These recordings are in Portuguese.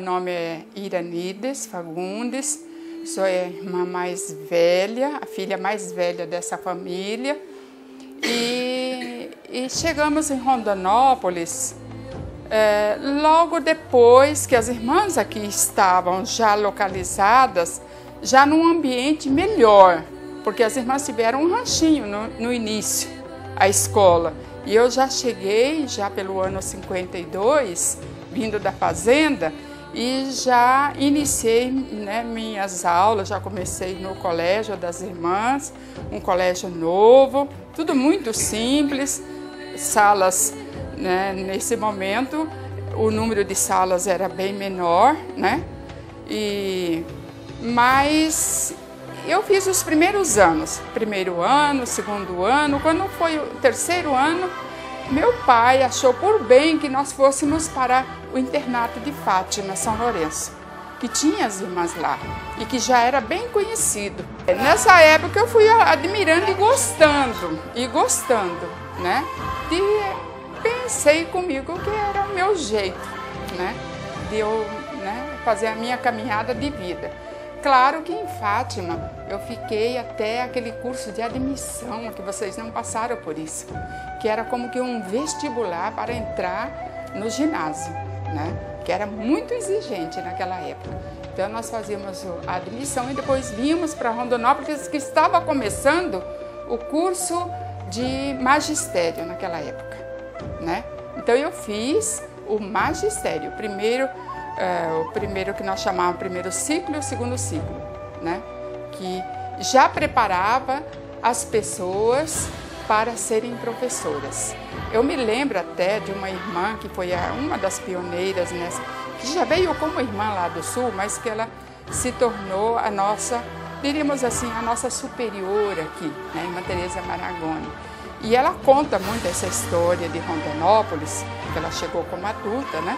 nome é Iranides Fagundes, sou a irmã mais velha, a filha mais velha dessa família. E, e chegamos em Rondonópolis é, logo depois que as irmãs aqui estavam já localizadas, já num ambiente melhor, porque as irmãs tiveram um ranchinho no, no início, a escola. E eu já cheguei, já pelo ano 52, vindo da fazenda, e já iniciei né, minhas aulas, já comecei no colégio das irmãs, um colégio novo, tudo muito simples, salas né, nesse momento o número de salas era bem menor, né? E mas eu fiz os primeiros anos, primeiro ano, segundo ano, quando foi o terceiro ano, meu pai achou por bem que nós fôssemos para o internato de Fátima, São Lourenço, que tinha as irmãs lá e que já era bem conhecido. Nessa época eu fui admirando e gostando, e gostando, né? De pensei comigo que era o meu jeito, né? De eu né, fazer a minha caminhada de vida. Claro que em Fátima eu fiquei até aquele curso de admissão, que vocês não passaram por isso, que era como que um vestibular para entrar no ginásio, né? Que era muito exigente naquela época. Então nós fazíamos a admissão e depois vínhamos para Rondonópolis, que estava começando o curso de magistério naquela época né? Então eu fiz o magistério, primeiro, é, o primeiro que nós chamávamos primeiro ciclo e o segundo ciclo, né? Que já preparava as pessoas para serem professoras. Eu me lembro até de uma irmã que foi uma das pioneiras nessa, que já veio como irmã lá do sul, mas que ela se tornou a nossa, diríamos assim, a nossa superior aqui, né, irmã Teresa Maragoni. E ela conta muito essa história de Rondonópolis, que ela chegou como adulta, né?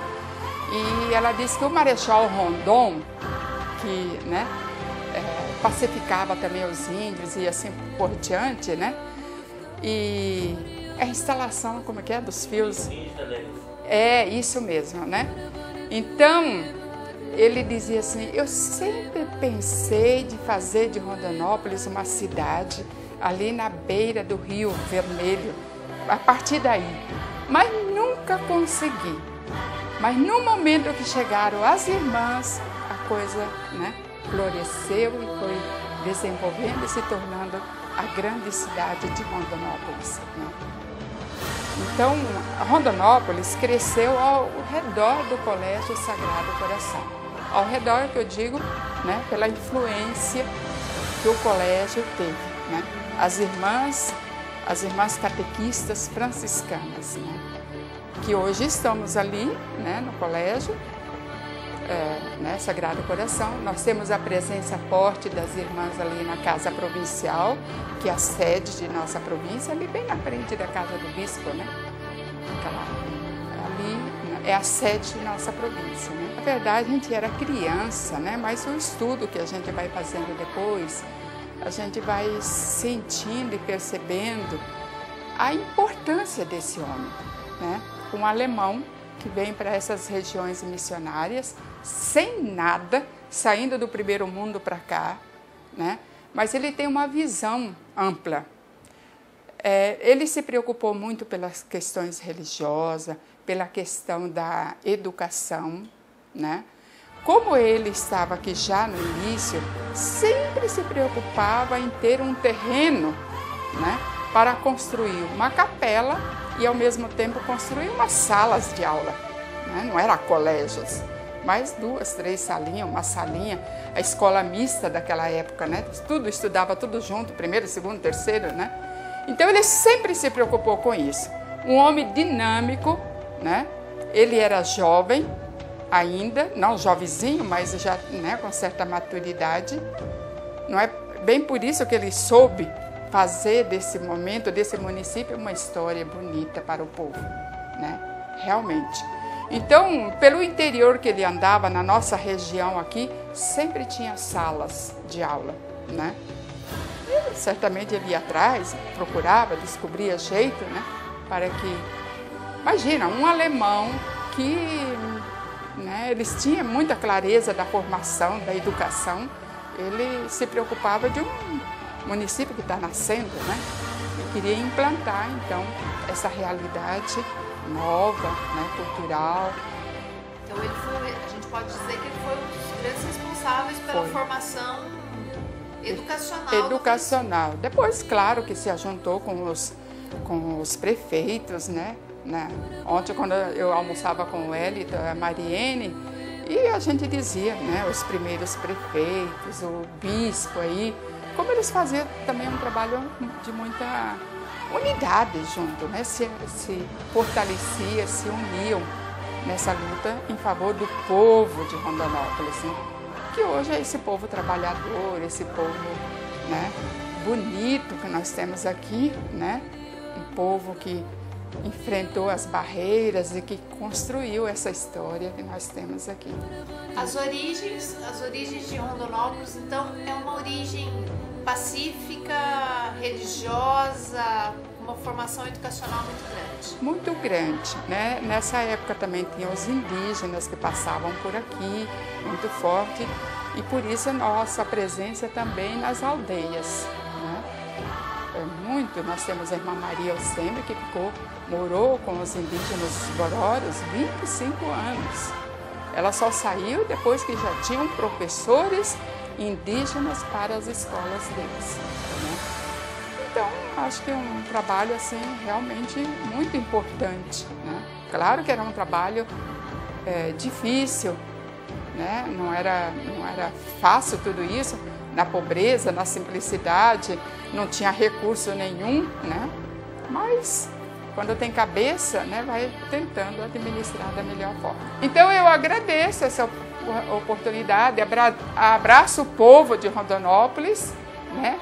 E ela diz que o Marechal Rondon, que né, pacificava também os índios e assim por diante, né? E a instalação, como é que é, dos fios? É, isso mesmo, né? Então, ele dizia assim, eu sempre pensei de fazer de Rondonópolis uma cidade ali na beira do Rio Vermelho, a partir daí. Mas nunca consegui. Mas no momento que chegaram as irmãs, coisa né, floresceu e foi desenvolvendo e se tornando a grande cidade de Rondonópolis. Né? Então, Rondonópolis cresceu ao redor do Colégio Sagrado Coração. Ao redor, que eu digo, né, pela influência que o colégio teve. Né? as irmãs, as irmãs catequistas franciscanas, né? que hoje estamos ali né, no colégio, é, né, Sagrado Coração. Nós temos a presença forte das irmãs ali na Casa Provincial, que é a sede de nossa província, ali bem na frente da Casa do Bispo, né? Aquela, ali é a sede de nossa província. Né? Na verdade, a gente era criança, né? mas o estudo que a gente vai fazendo depois, a gente vai sentindo e percebendo a importância desse homem, né? Um alemão que vem para essas regiões missionárias sem nada, saindo do primeiro mundo para cá, né? Mas ele tem uma visão ampla. É, ele se preocupou muito pelas questões religiosas, pela questão da educação, né? Como ele estava aqui já no início, sempre se preocupava em ter um terreno né, para construir uma capela e, ao mesmo tempo, construir umas salas de aula. Né? Não era colégios, mas duas, três salinhas, uma salinha, a escola mista daquela época, né? Tudo estudava tudo junto, primeiro, segundo, terceiro, né? Então ele sempre se preocupou com isso. Um homem dinâmico, né? Ele era jovem, ainda, não jovenzinho, mas já né, com certa maturidade. Não é bem por isso que ele soube fazer desse momento, desse município, uma história bonita para o povo, né? Realmente. Então, pelo interior que ele andava, na nossa região aqui, sempre tinha salas de aula, né? E, certamente ele ia atrás, procurava, descobria jeito, né? Para que, imagina, um alemão que né? Eles tinham muita clareza da formação, da educação. Ele se preocupava de um município que está nascendo, né? E queria implantar, então, essa realidade nova, né, cultural. Então ele foi, a gente pode dizer que ele foi um dos grandes responsáveis pela foi. formação educacional. Educacional. Depois, claro, que se ajuntou com os, com os prefeitos, né? né? Ontem, quando eu almoçava com o Elito, a Mariene, e a gente dizia, né, os primeiros prefeitos, o bispo aí, como eles faziam também um trabalho de muita unidade junto, né? se, se fortalecia, se uniam nessa luta em favor do povo de Rondonópolis, né? que hoje é esse povo trabalhador, esse povo né, bonito que nós temos aqui, né? um povo que enfrentou as barreiras e que construiu essa história que nós temos aqui. As origens, as origens de Rondonópolis, então, é uma origem pacífica, religiosa, uma formação educacional muito grande. Muito grande, né? Nessa época também tinha os indígenas que passavam por aqui, muito forte, e por isso a nossa presença também nas aldeias. Muito, nós temos a irmã Maria Alcembre que ficou, morou com os indígenas Bororos 25 anos. Ela só saiu depois que já tinham professores indígenas para as escolas deles. Né? Então, acho que é um trabalho assim realmente muito importante. Né? Claro que era um trabalho é, difícil, né? não, era, não era fácil tudo isso, na pobreza, na simplicidade, não tinha recurso nenhum, né? mas quando tem cabeça, né, vai tentando administrar da melhor forma. Então eu agradeço essa oportunidade, abraço o povo de Rondonópolis, né?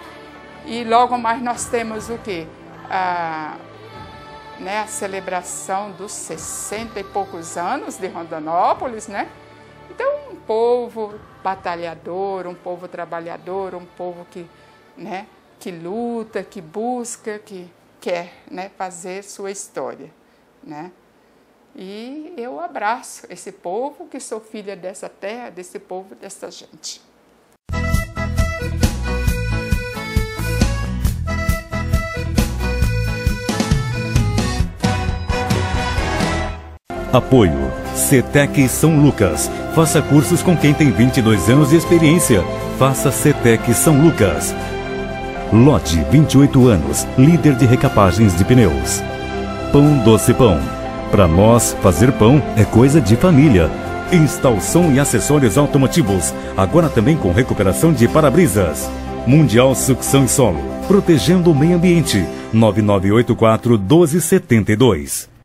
E logo mais nós temos o quê? A, né, a celebração dos 60 e poucos anos de Rondonópolis, né? Povo batalhador, um povo trabalhador, um povo que, né, que luta, que busca, que quer né, fazer sua história, né? E eu abraço esse povo, que sou filha dessa terra, desse povo, dessa gente. Apoio CETEC São Lucas. Faça cursos com quem tem 22 anos de experiência. Faça CETEC São Lucas. Lote 28 anos, líder de recapagens de pneus. Pão Doce Pão para nós, fazer pão é coisa de família. Instalação e acessórios automotivos, agora também com recuperação de para-brisas. Mundial Sucção e Solo, protegendo o meio ambiente. 9984 1272.